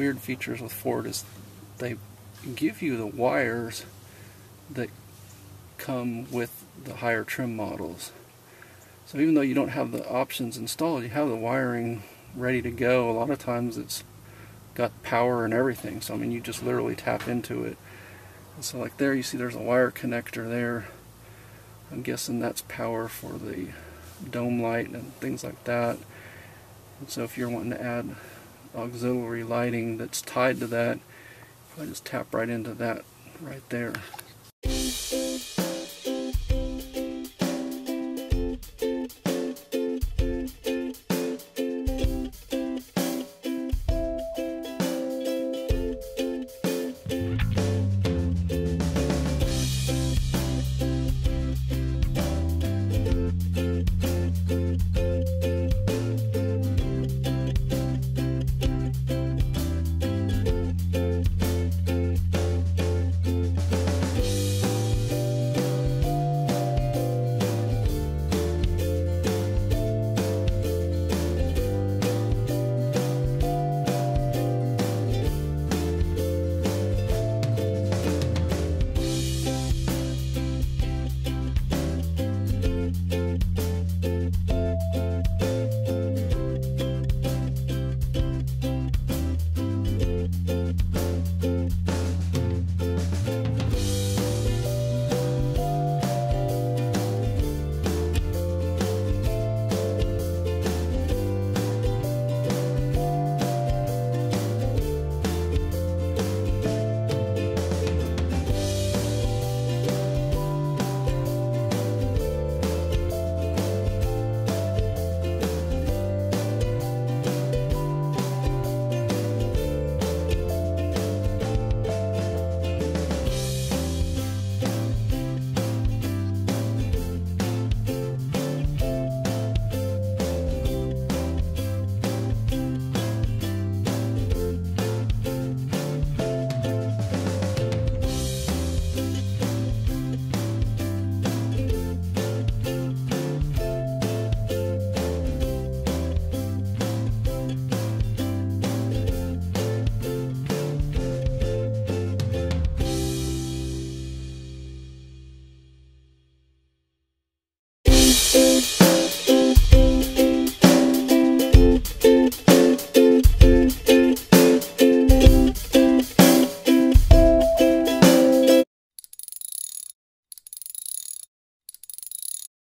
weird features with Ford is they give you the wires that come with the higher trim models. So even though you don't have the options installed, you have the wiring ready to go. A lot of times it's got power and everything. So I mean you just literally tap into it. And so like there you see there's a wire connector there. I'm guessing that's power for the dome light and things like that. And so if you're wanting to add auxiliary lighting that's tied to that, I just tap right into that right there.